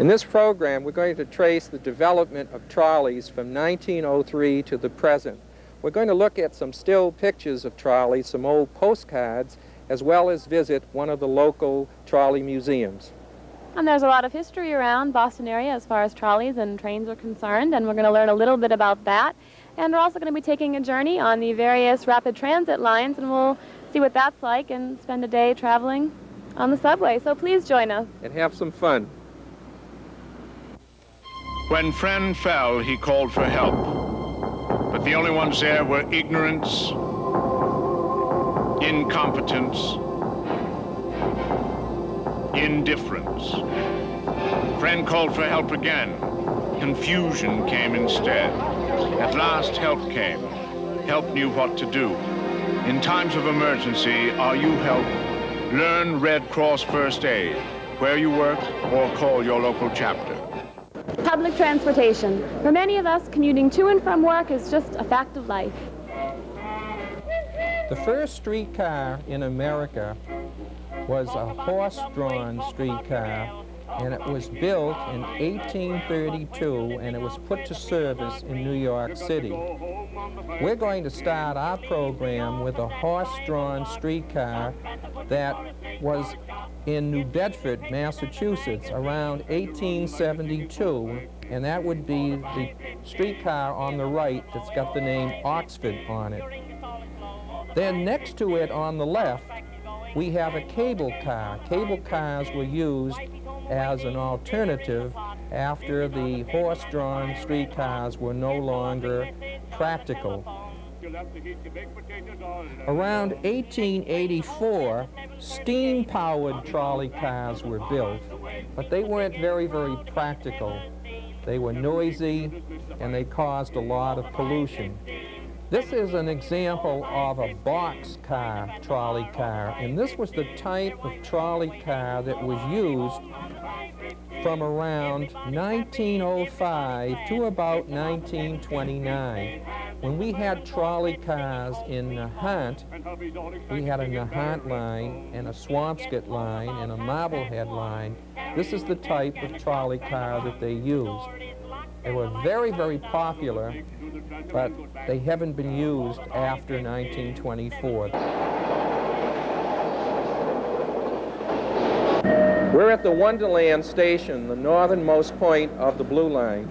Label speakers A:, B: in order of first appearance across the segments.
A: In this program, we're going to trace the development of trolleys from 1903 to the present. We're going to look at some still pictures of trolleys, some old postcards, as well as visit one of the local trolley museums.
B: And there's a lot of history around Boston area as far as trolleys and trains are concerned, and we're going to learn a little bit about that. And we're also going to be taking a journey on the various rapid transit lines, and we'll see what that's like and spend a day traveling on the subway. So please join us.
A: And have some fun.
C: When Friend fell, he called for help. But the only ones there were ignorance, incompetence, indifference. Friend called for help again. Confusion came instead. At last, help came. Help knew what to do. In times of emergency, are you help? Learn Red Cross First Aid, where you work, or call your local chapter.
B: Public transportation. For many of us, commuting to and from work is just a fact of life.
A: The first streetcar in America was a horse-drawn streetcar, and it was built in 1832, and it was put to service in New York City. We're going to start our program with a horse-drawn streetcar that was in New Bedford, Massachusetts, around 1872, and that would be the streetcar on the right that's got the name Oxford on it. Then next to it on the left, we have a cable car. Cable cars were used as an alternative after the horse-drawn streetcars were no longer practical. Around 1884, steam-powered trolley cars were built, but they weren't very, very practical. They were noisy, and they caused a lot of pollution. This is an example of a box car trolley car, and this was the type of trolley car that was used from around 1905 to about 1929. When we had trolley cars in Nahant, we had a Nahant line and a Swampscott line and a Marblehead line. This is the type of trolley car that they used. They were very, very popular, but they haven't been used after 1924. We're at the Wonderland Station, the northernmost point of the Blue Line.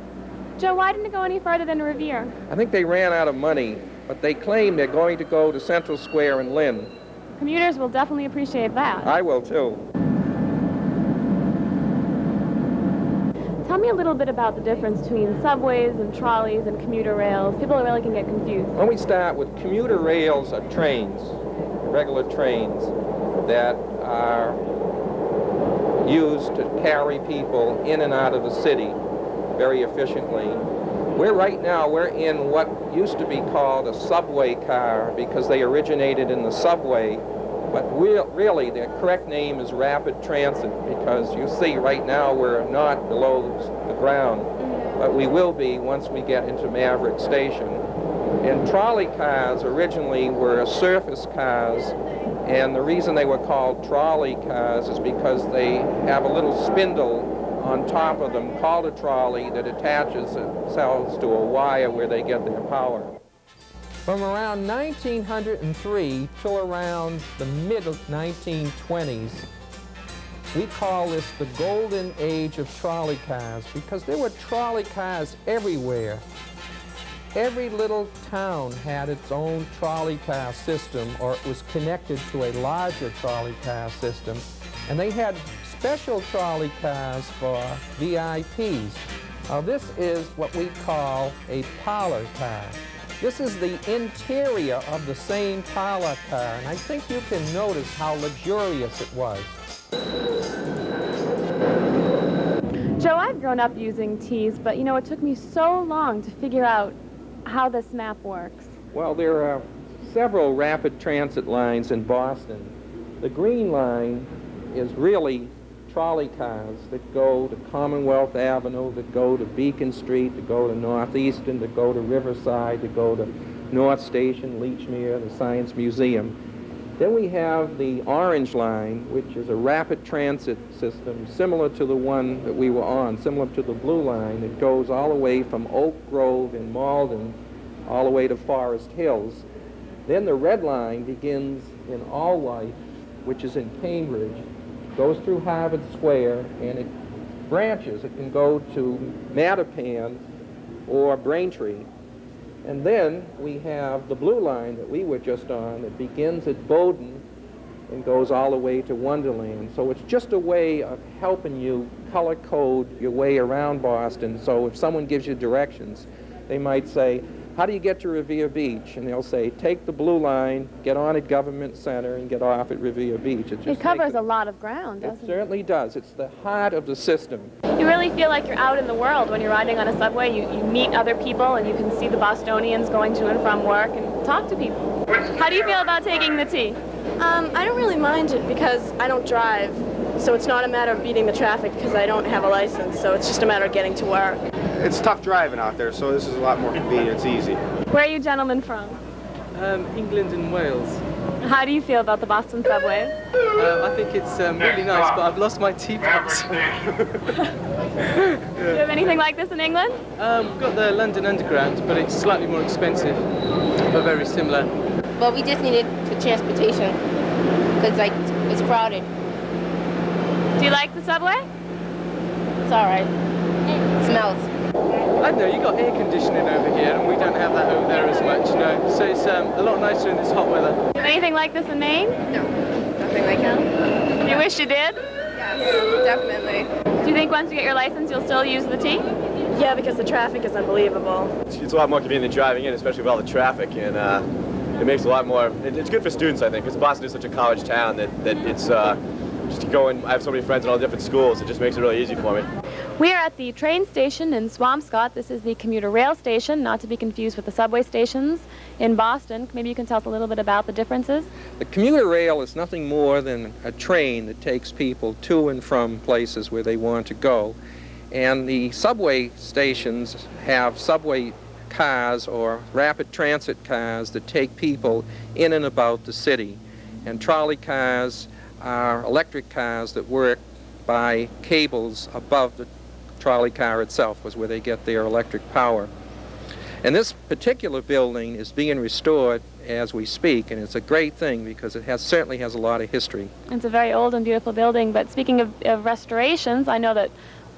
B: Joe, why didn't it go any further than Revere?
A: I think they ran out of money, but they claim they're going to go to Central Square in Lynn.
B: Commuters will definitely appreciate that.
A: I will too.
B: Tell me a little bit about the difference between subways and trolleys and commuter rails. People really can get confused.
A: When we start with commuter rails are trains, regular trains that are used to carry people in and out of the city very efficiently. We're right now, we're in what used to be called a subway car because they originated in the subway but really, the correct name is rapid transit because you see right now we're not below the ground, but we will be once we get into Maverick Station. And trolley cars originally were surface cars, and the reason they were called trolley cars is because they have a little spindle on top of them called a trolley that attaches itself to a wire where they get their power. From around 1903 till around the mid-1920s, we call this the golden age of trolley cars because there were trolley cars everywhere. Every little town had its own trolley car system or it was connected to a larger trolley car system. And they had special trolley cars for VIPs. Now this is what we call a parlor car. This is the interior of the same parlor car, and I think you can notice how luxurious it was.
B: Joe, I've grown up using T's, but you know, it took me so long to figure out how this map works.
A: Well, there are several rapid transit lines in Boston. The Green Line is really trolley cars that go to Commonwealth Avenue, that go to Beacon Street, that go to Northeastern, that go to Riverside, that go to North Station, Lechmere, the Science Museum. Then we have the Orange Line, which is a rapid transit system similar to the one that we were on, similar to the Blue Line. It goes all the way from Oak Grove in Malden all the way to Forest Hills. Then the Red Line begins in Alewife, which is in Cambridge, goes through Harvard Square, and it branches. It can go to Mattapan or Braintree. And then we have the blue line that we were just on that begins at Bowdoin and goes all the way to Wonderland. So it's just a way of helping you color code your way around Boston. So if someone gives you directions, they might say, how do you get to Revere Beach? And they'll say, take the blue line, get on at Government Center, and get off at Revere Beach.
B: It, it covers a lot of ground, doesn't
A: it? It certainly does. It's the heart of the system.
B: You really feel like you're out in the world when you're riding on a subway. You, you meet other people, and you can see the Bostonians going to and from work and talk to people. How do you feel about taking the T?
D: Um, I don't really mind it because I don't drive. So it's not a matter of beating the traffic because I don't have a license. So it's just a matter of getting to work.
E: It's tough driving out there, so this is a lot more convenient. It's easy.
B: Where are you gentlemen from?
F: Um, England and Wales.
B: How do you feel about the Boston subway?
F: Uh, I think it's um, really nice, but I've lost my teapots.
B: do you have anything like this in England?
F: Um, we've got the London Underground, but it's slightly more expensive, but very similar.
G: Well, we just needed for transportation, because like it's crowded.
B: Do you like the subway?
G: It's all right. It smells.
F: I don't know, you got air conditioning over here, and we don't have that over there as much, you know. So it's um, a lot nicer in this hot weather.
B: Anything like this in Maine?
D: No, nothing like that.
B: You wish you did?
D: Yes, definitely.
B: Do you think once you get your license, you'll still use the T?
D: Yeah, because the traffic is unbelievable.
E: It's a lot more convenient than driving in, especially with all the traffic, and uh, it makes a lot more. It, it's good for students, I think, because Boston is such a college town that that it's. Uh, just going. I have so many friends in all different schools, it just makes it really easy for me.
B: We are at the train station in Swampscott. This is the commuter rail station, not to be confused with the subway stations in Boston. Maybe you can tell us a little bit about the differences.
A: The commuter rail is nothing more than a train that takes people to and from places where they want to go. And the subway stations have subway cars or rapid transit cars that take people in and about the city. And trolley cars are electric cars that work by cables above the trolley car itself was where they get their electric power. And this particular building is being restored as we speak, and it's a great thing because it has certainly has a lot of history.
B: It's a very old and beautiful building, but speaking of, of restorations, I know that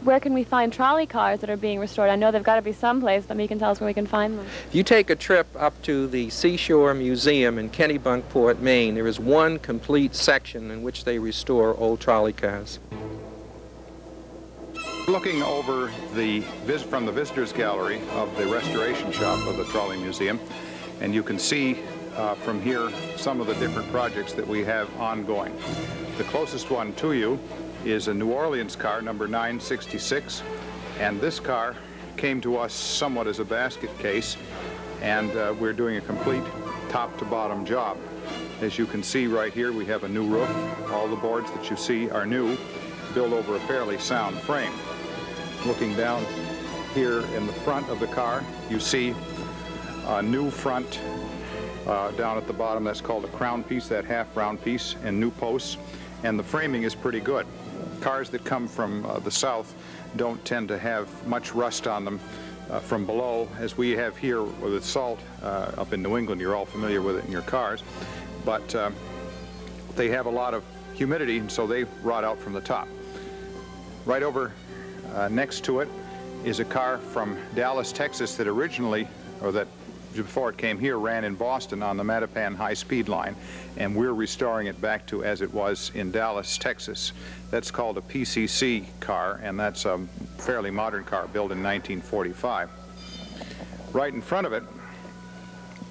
B: where can we find trolley cars that are being restored? I know they've got to be someplace, but you can tell us where we can find them.
A: If you take a trip up to the Seashore Museum in Kennebunkport, Maine, there is one complete section in which they restore old trolley cars.
H: Looking over the from the visitors gallery of the restoration shop of the Trolley Museum, and you can see uh, from here some of the different projects that we have ongoing. The closest one to you is a New Orleans car, number 966. And this car came to us somewhat as a basket case, and uh, we're doing a complete top to bottom job. As you can see right here, we have a new roof. All the boards that you see are new, built over a fairly sound frame. Looking down here in the front of the car, you see a new front uh, down at the bottom. That's called a crown piece, that half round piece, and new posts. And the framing is pretty good cars that come from uh, the south don't tend to have much rust on them uh, from below, as we have here with salt uh, up in New England. You're all familiar with it in your cars. But uh, they have a lot of humidity, and so they rot out from the top. Right over uh, next to it is a car from Dallas, Texas that originally, or that before it came here, ran in Boston on the Mattapan high-speed line, and we're restoring it back to as it was in Dallas, Texas. That's called a PCC car, and that's a fairly modern car built in 1945. Right in front of it,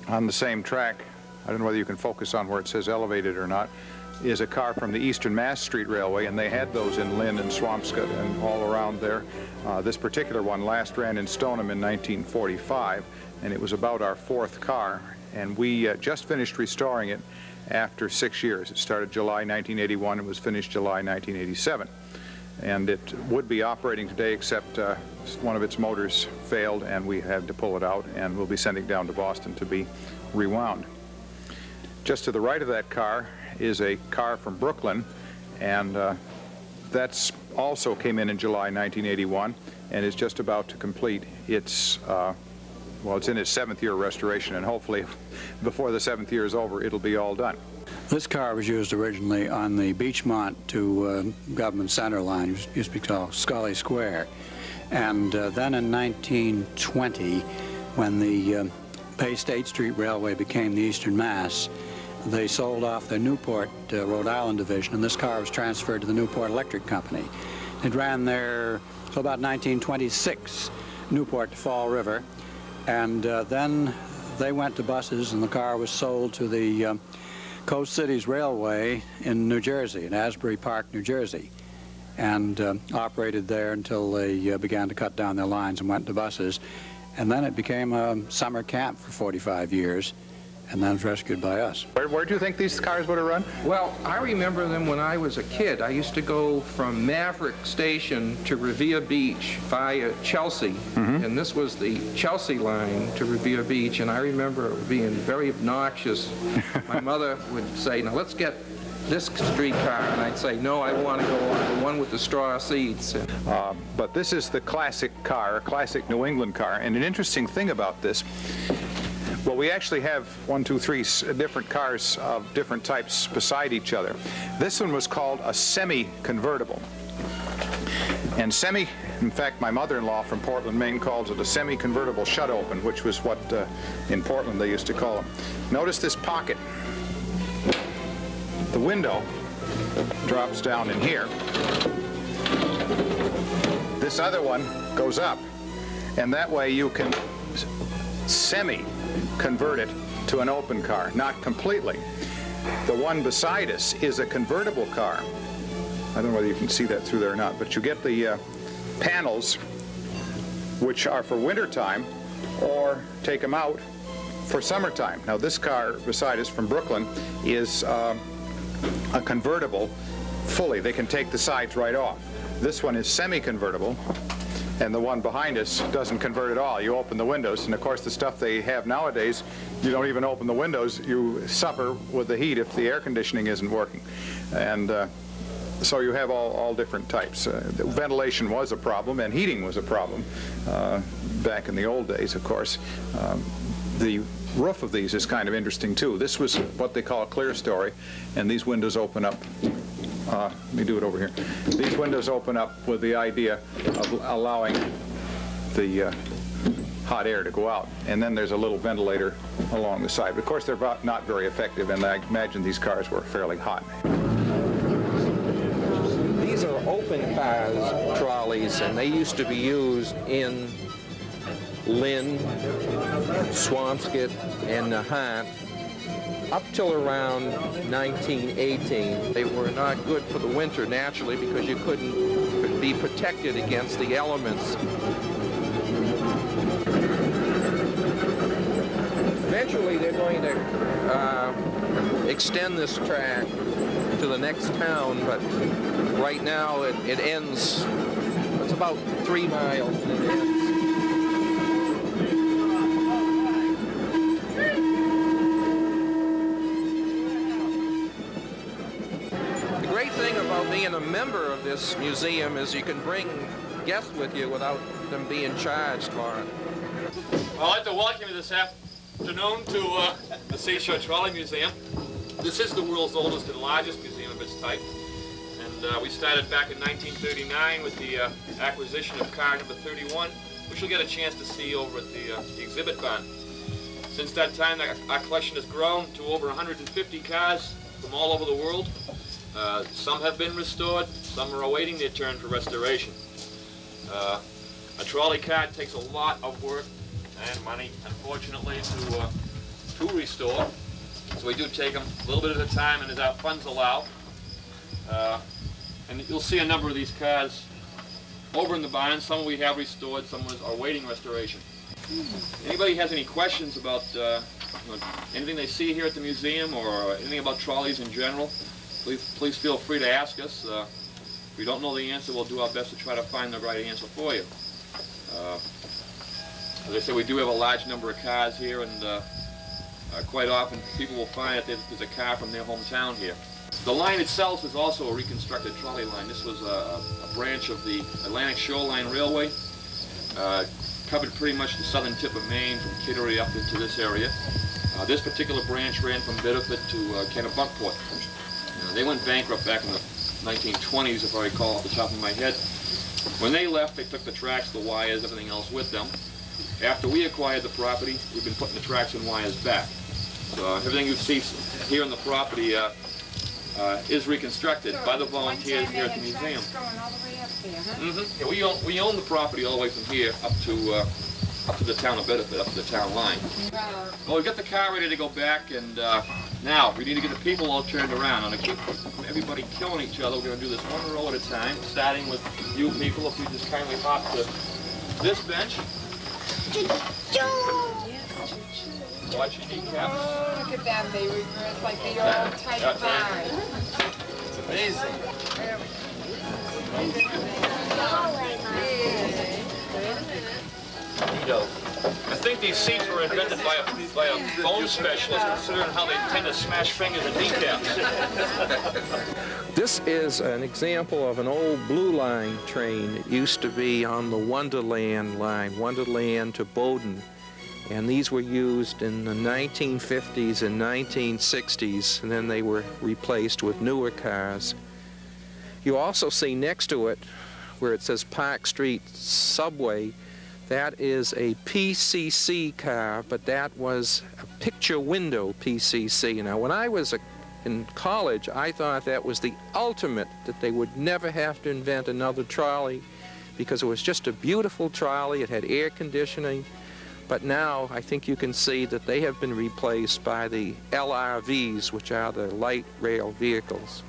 H: on the same track, I don't know whether you can focus on where it says elevated or not, is a car from the Eastern Mass Street Railway, and they had those in Lynn and Swampscott and all around there. Uh, this particular one last ran in Stoneham in 1945, and it was about our fourth car, and we uh, just finished restoring it after six years. It started July 1981 and was finished July 1987. And it would be operating today except uh, one of its motors failed and we had to pull it out and we'll be sending it down to Boston to be rewound. Just to the right of that car is a car from Brooklyn, and uh, that's also came in in July 1981 and is just about to complete its, uh, well, it's in its seventh year restoration, and hopefully before the seventh year is over, it'll be all done.
I: This car was used originally on the Beachmont to uh, Government Center line, it used to be called Scollay Square. And uh, then in 1920, when the uh, Bay State Street Railway became the Eastern Mass, they sold off their Newport, uh, Rhode Island division, and this car was transferred to the Newport Electric Company. It ran there till about 1926, Newport to Fall River, and uh, then they went to buses, and the car was sold to the uh, Coast Cities Railway in New Jersey, in Asbury Park, New Jersey, and uh, operated there until they uh, began to cut down their lines and went to buses. And then it became a summer camp for 45 years and then was rescued by us.
H: Where, where do you think these cars would have run?
A: Well, I remember them when I was a kid. I used to go from Maverick Station to Revere Beach via Chelsea, and this was the Chelsea line to Revere Beach, and I remember it being very obnoxious. My mother would say, now let's get this streetcar, and I'd say, no, I want to go on the one with the straw seats.
H: Uh, but this is the classic car, a classic New England car. And an interesting thing about this, well, we actually have one, two, three different cars of different types beside each other. This one was called a semi-convertible. And semi, in fact, my mother-in-law from Portland, Maine calls it a semi-convertible shut-open, which was what uh, in Portland they used to call them. Notice this pocket. The window drops down in here. This other one goes up, and that way you can s- semi-convert it to an open car, not completely. The one beside us is a convertible car. I don't know whether you can see that through there or not, but you get the uh, panels, which are for wintertime, or take them out for summertime. Now, this car beside us from Brooklyn is uh, a convertible fully. They can take the sides right off. This one is semi-convertible, and the one behind us doesn't convert at all. You open the windows, and of course the stuff they have nowadays, you don't even open the windows. You suffer with the heat if the air conditioning isn't working. And uh, so you have all, all different types. Uh, ventilation was a problem, and heating was a problem uh, back in the old days, of course. Um, the roof of these is kind of interesting, too. This was what they call a clerestory, and these windows open up uh, let me do it over here. These windows open up with the idea of allowing the uh, hot air to go out. And then there's a little ventilator along the side. Of course, they're not very effective, and I imagine these cars were fairly hot.
A: These are open cars, trolleys, and they used to be used in Lynn, Swampscott, and Nahant up till around 1918. They were not good for the winter naturally because you couldn't be protected against the elements. Eventually, they're going to uh, extend this track to the next town, but right now it, it ends, it's about three miles member of this museum is you can bring guests with you without them being charged for.
J: I'd like to welcome you this afternoon to uh, the Seashore Trolley Museum. This is the world's oldest and largest museum of its type. And uh, we started back in 1939 with the uh, acquisition of car number 31, which you'll get a chance to see over at the, uh, the exhibit barn. Since that time, our collection has grown to over 150 cars from all over the world. Uh, some have been restored, some are awaiting their turn for restoration. Uh, a trolley car takes a lot of work and money, unfortunately, to, uh, to restore. So we do take them a little bit at a time and as our funds allow. Uh, and you'll see a number of these cars over in the barn. Some we have restored, some are awaiting restoration. Anybody has any questions about uh, anything they see here at the museum or anything about trolleys in general, please, please feel free to ask us. Uh, if we don't know the answer, we'll do our best to try to find the right answer for you. Uh, as I said, we do have a large number of cars here, and uh, uh, quite often people will find that there's, there's a car from their hometown here. The line itself is also a reconstructed trolley line. This was a, a branch of the Atlantic Shoreline Railway. Uh, covered pretty much the southern tip of Maine from Kittery up into this area. Uh, this particular branch ran from Biddeford to Kennebunkport. Uh, they went bankrupt back in the 1920s, if I recall off the top of my head. When they left, they took the tracks, the wires, everything else with them. After we acquired the property, we've been putting the tracks and wires back. So everything you see here on the property uh, uh, is reconstructed by the volunteers here at the museum. Mm -hmm. yeah, we, own, we own the property all the way from here up to uh, up to the town of Bedford, up to the town line. Well, we've got the car ready to go back, and uh, now we need to get the people all turned around. And to keep everybody killing each other, we're going to do this one row at a time, starting with you people. If you just kindly hop to this bench. Watch your kneecaps.
K: Oh, look at them. They reverse like they all type yeah.
J: It's amazing. Neato. I think these seats were invented by a, by a bone specialist, considering how they tend to smash fingers and kneecaps.
A: This is an example of an old Blue Line train. It used to be on the Wonderland line, Wonderland to Bowdoin. And these were used in the 1950s and 1960s, and then they were replaced with newer cars. You also see next to it, where it says Park Street Subway, that is a PCC car, but that was a picture window PCC. Now, when I was a, in college, I thought that was the ultimate, that they would never have to invent another trolley because it was just a beautiful trolley. It had air conditioning. But now I think you can see that they have been replaced by the LRVs, which are the light rail vehicles.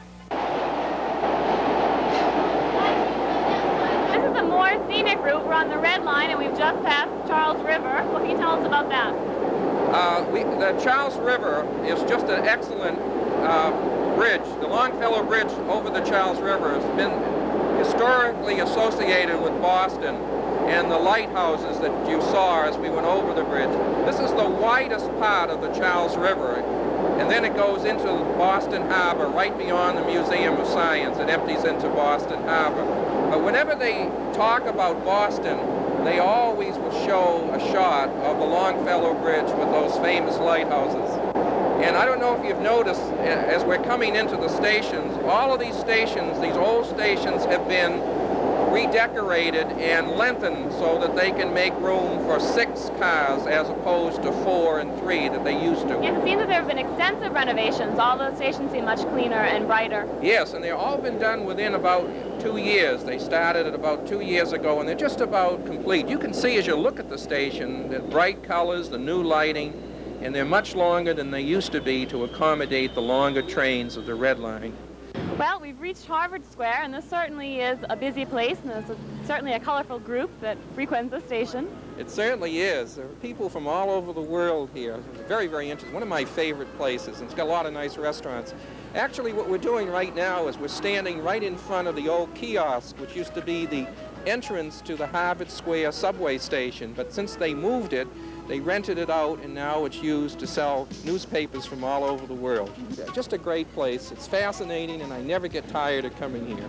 B: This is a more scenic route. We're on the Red Line and we've just passed Charles River. What can you tell us about that?
A: Uh, we, the Charles River is just an excellent uh, bridge. The Longfellow Bridge over the Charles River has been historically associated with Boston and the lighthouses that you saw as we went over the bridge. This is the widest part of the Charles River, and then it goes into Boston Harbor, right beyond the Museum of Science. It empties into Boston Harbor. But whenever they talk about Boston, they always will show a shot of the Longfellow Bridge with those famous lighthouses. And I don't know if you've noticed, as we're coming into the stations, all of these stations, these old stations have been redecorated and lengthened so that they can make room for six cars as opposed to four and three that they used to.
B: Yes, it seems that there have been extensive renovations. All the stations seem much cleaner and brighter.
A: Yes, and they've all been done within about two years. They started it about two years ago, and they're just about complete. You can see as you look at the station, the bright colors, the new lighting, and they're much longer than they used to be to accommodate the longer trains of the Red Line.
B: Well, we've reached Harvard Square, and this certainly is a busy place, and there's a, certainly a colorful group that frequents the station.
A: It certainly is. There are people from all over the world here. It's very, very interesting. One of my favorite places, and it's got a lot of nice restaurants. Actually, what we're doing right now is we're standing right in front of the old kiosk, which used to be the entrance to the Harvard Square subway station, but since they moved it, they rented it out, and now it's used to sell newspapers from all over the world. Just a great place. It's fascinating, and I never get tired of coming here.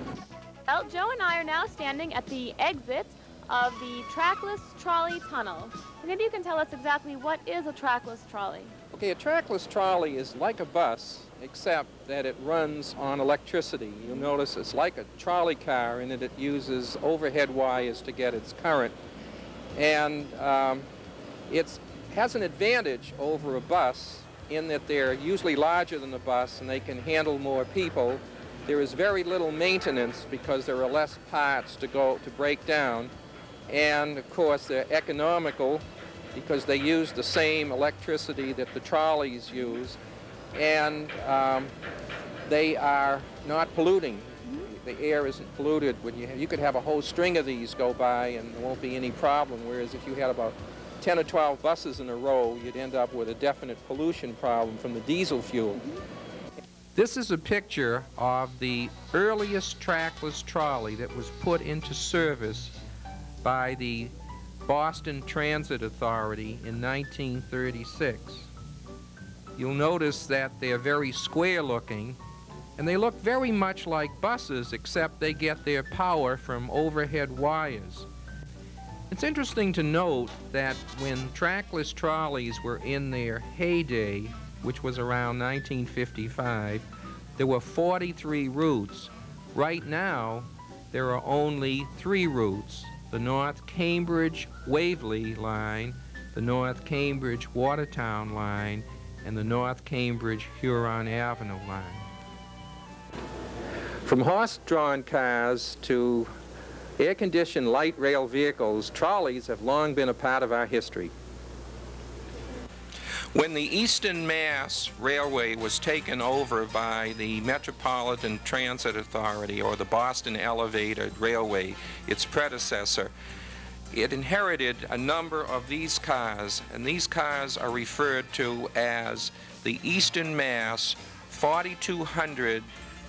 B: Well, Joe and I are now standing at the exit of the trackless trolley tunnel. Maybe you can tell us exactly what is a trackless trolley.
A: Okay, a trackless trolley is like a bus, except that it runs on electricity. You'll notice it's like a trolley car in that it uses overhead wires to get its current. And um, it has an advantage over a bus in that they're usually larger than the bus and they can handle more people. There is very little maintenance because there are less parts to go to break down. And of course they're economical because they use the same electricity that the trolleys use. And um, they are not polluting. The air isn't polluted. When you, you could have a whole string of these go by and there won't be any problem, whereas if you had about 10 or 12 buses in a row, you'd end up with a definite pollution problem from the diesel fuel. This is a picture of the earliest trackless trolley that was put into service by the Boston Transit Authority in 1936. You'll notice that they're very square looking And they look very much like buses, except they get their power from overhead wires. It's interesting to note that when trackless trolleys were in their heyday, which was around 1955, there were 43 routes. Right now, there are only three routes the North Cambridge Waverly line, the North Cambridge Watertown line, and the North Cambridge Huron Avenue line. From horse-drawn cars to air-conditioned light rail vehicles, trolleys have long been a part of our history. When the Eastern Mass Railway was taken over by the Metropolitan Transit Authority or the Boston Elevated Railway, its predecessor, it inherited a number of these cars, and these cars are referred to as the Eastern Mass 4200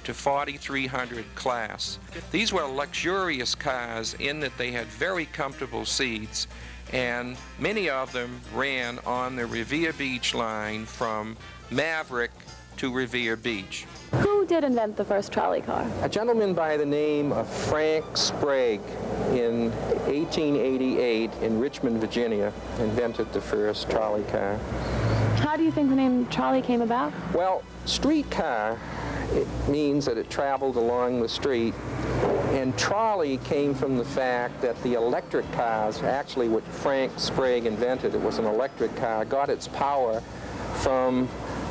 A: to 4300 class. These were luxurious cars in that they had very comfortable seats and many of them ran on the Revere Beach line from Maverick to Revere Beach.
B: Who did invent the first trolley car?
A: A gentleman by the name of Frank Sprague in 1888 in Richmond, Virginia, invented the first trolley car.
B: How do you think the name trolley came about?
A: Well, streetcar it means that it traveled along the street. And trolley came from the fact that the electric cars, actually what Frank Sprague invented, it was an electric car, got its power from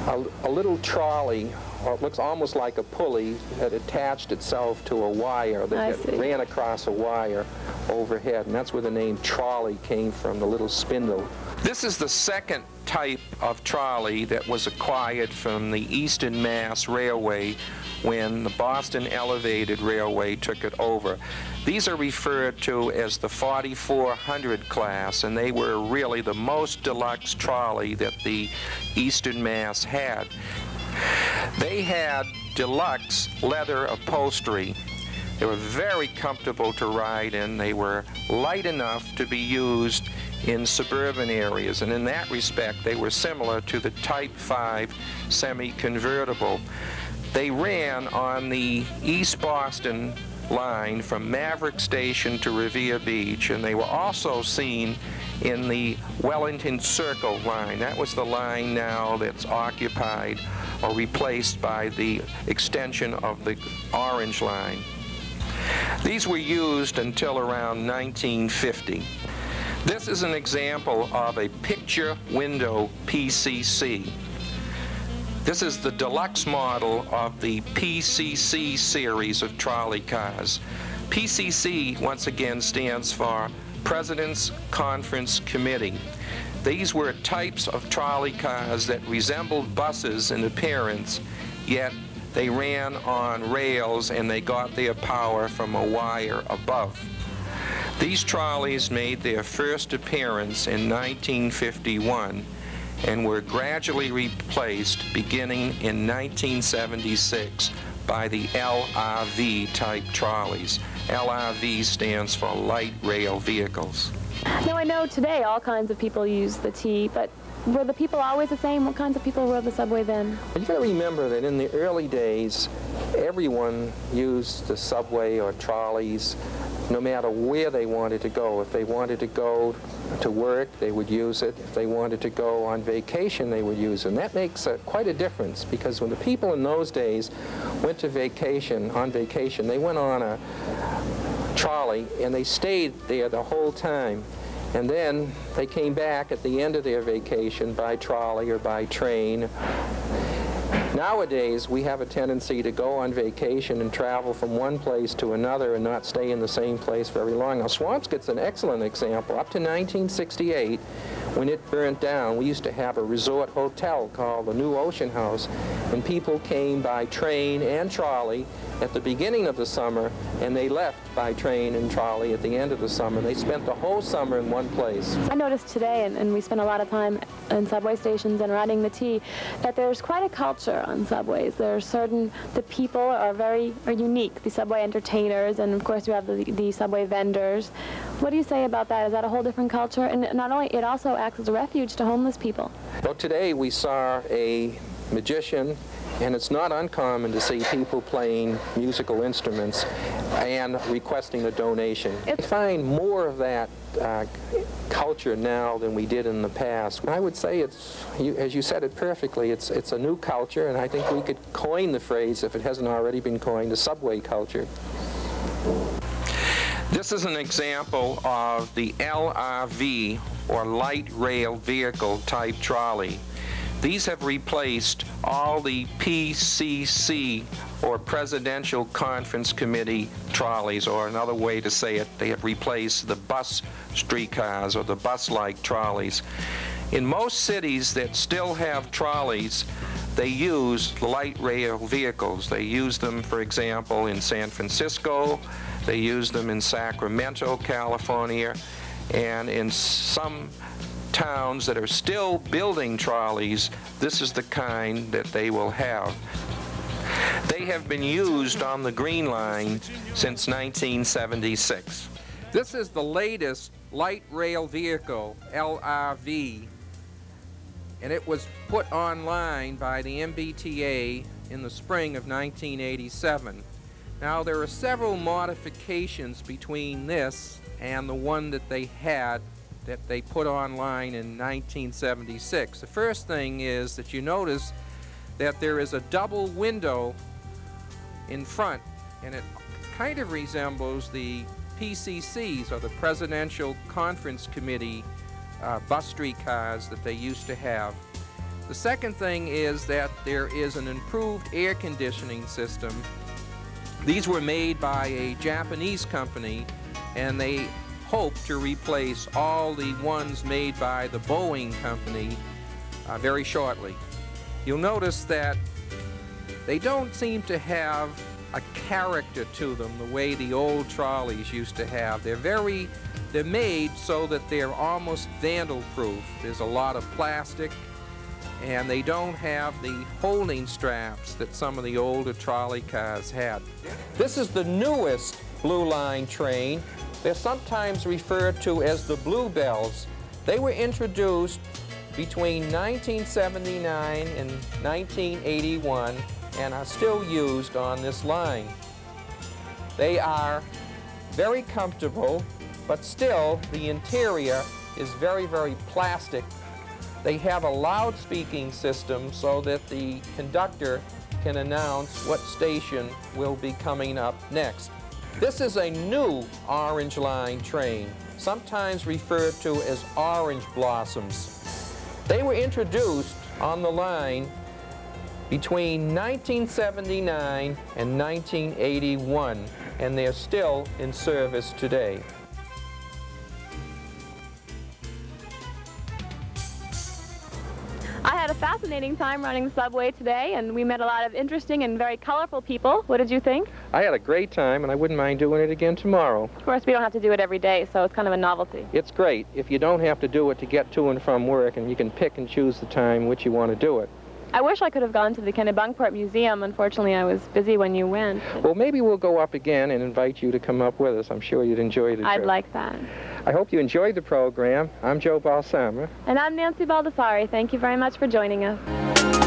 A: a, a little trolley or it looks almost like a pulley that attached itself to a wire that ran across a wire overhead. And that's where the name trolley came from, the little spindle. This is the second type of trolley that was acquired from the Eastern Mass Railway when the Boston Elevated Railway took it over. These are referred to as the 4400 class, and they were really the most deluxe trolley that the Eastern Mass had. They had deluxe leather upholstery. They were very comfortable to ride in. They were light enough to be used in suburban areas, and in that respect, they were similar to the Type 5 semi-convertible. They ran on the East Boston line from Maverick Station to Revere Beach, and they were also seen in the Wellington Circle line. That was the line now that's occupied or replaced by the extension of the Orange line. These were used until around 1950. This is an example of a picture window PCC. This is the deluxe model of the PCC series of trolley cars. PCC, once again, stands for President's Conference Committee. These were types of trolley cars that resembled buses in appearance, yet they ran on rails and they got their power from a wire above. These trolleys made their first appearance in 1951 and were gradually replaced beginning in 1976 by the LRV type trolleys. LRV stands for light rail vehicles.
B: Now I know today all kinds of people use the T, but were the people always the same? What kinds of people rode the subway then?
A: You got to remember that in the early days, everyone used the subway or trolleys no matter where they wanted to go. If they wanted to go to work, they would use it. If they wanted to go on vacation, they would use it. And that makes a, quite a difference because when the people in those days went to vacation, on vacation, they went on a trolley and they stayed there the whole time. And then they came back at the end of their vacation by trolley or by train. Nowadays, we have a tendency to go on vacation and travel from one place to another and not stay in the same place very long. Now, Swampscott's an excellent example. Up to 1968, when it burnt down, we used to have a resort hotel called the New Ocean House, and people came by train and trolley at the beginning of the summer, and they left by train and trolley at the end of the summer. They spent the whole summer in one place.
B: I noticed today, and, and we spent a lot of time in subway stations and riding the T, that there's quite a culture on subways. There are certain, the people are very are unique, the subway entertainers, and of course you have the, the subway vendors. What do you say about that? Is that a whole different culture? And not only, it also acts as a refuge to homeless people.
A: Well, today we saw a magician and it's not uncommon to see people playing musical instruments and requesting a donation. I find more of that uh, culture now than we did in the past. I would say it's, you, as you said it perfectly, it's, it's a new culture, and I think we could coin the phrase, if it hasn't already been coined, the subway culture. This is an example of the LRV, or light rail vehicle type trolley. These have replaced all the PCC or Presidential Conference Committee trolleys, or another way to say it, they have replaced the bus streetcars or the bus-like trolleys. In most cities that still have trolleys, they use light rail vehicles. They use them, for example, in San Francisco, they use them in Sacramento, California, and in some towns that are still building trolleys, this is the kind that they will have. They have been used on the Green Line since 1976. This is the latest light rail vehicle, LRV, and it was put online by the MBTA in the spring of 1987. Now there are several modifications between this and the one that they had that they put online in 1976. The first thing is that you notice that there is a double window in front and it kind of resembles the PCCs or the Presidential Conference Committee uh, bus streetcars that they used to have. The second thing is that there is an improved air conditioning system. These were made by a Japanese company and they hope to replace all the ones made by the Boeing company uh, very shortly. You'll notice that they don't seem to have a character to them the way the old trolleys used to have. They're very, they're made so that they're almost vandal proof. There's a lot of plastic and they don't have the holding straps that some of the older trolley cars had. This is the newest Blue Line train. They're sometimes referred to as the Bluebells. They were introduced between 1979 and 1981 and are still used on this line. They are very comfortable, but still the interior is very, very plastic. They have a loud speaking system so that the conductor can announce what station will be coming up next. This is a new Orange Line train, sometimes referred to as Orange Blossoms. They were introduced on the line between 1979 and 1981, and they're still in service today.
B: I had a fascinating time running the subway today, and we met a lot of interesting and very colorful people. What did you think?
A: I had a great time, and I wouldn't mind doing it again tomorrow.
B: Of course, we don't have to do it every day, so it's kind of a novelty.
A: It's great if you don't have to do it to get to and from work, and you can pick and choose the time which you want to do it.
B: I wish I could have gone to the Kennebunkport Museum. Unfortunately, I was busy when you went.
A: Well, maybe we'll go up again and invite you to come up with us. I'm sure you'd enjoy the
B: I'd like that.
A: I hope you enjoyed the program. I'm Joe Balsama.
B: And I'm Nancy Baldassarre. Thank you very much for joining us.